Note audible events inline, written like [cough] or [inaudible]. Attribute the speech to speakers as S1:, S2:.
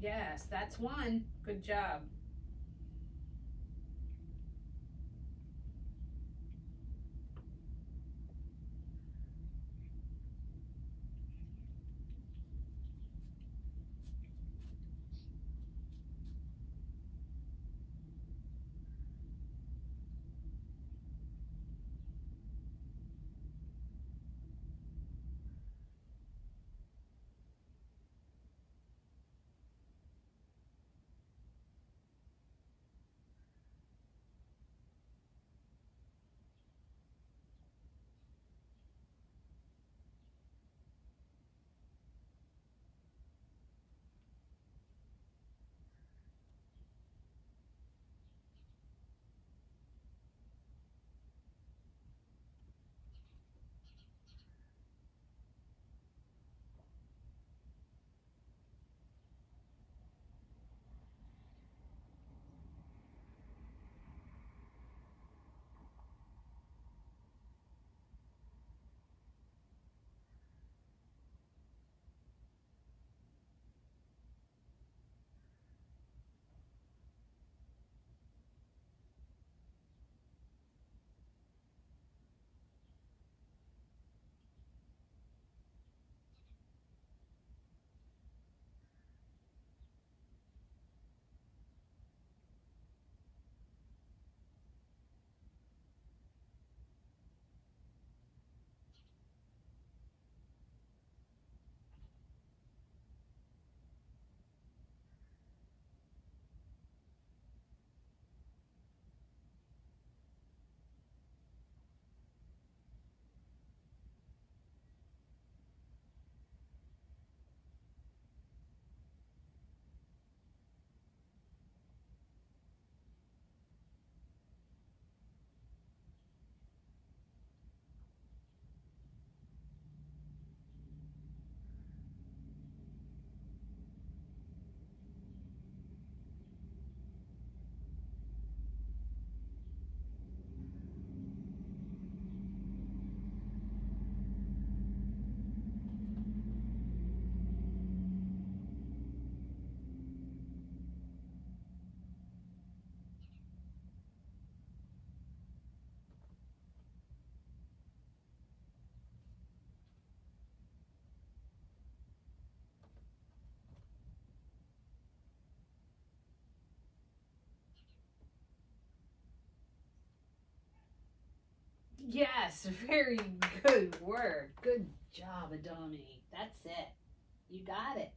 S1: Yes, that's one. Good job. Yes, [laughs] very good work. Good job, Adami. That's it. You got it.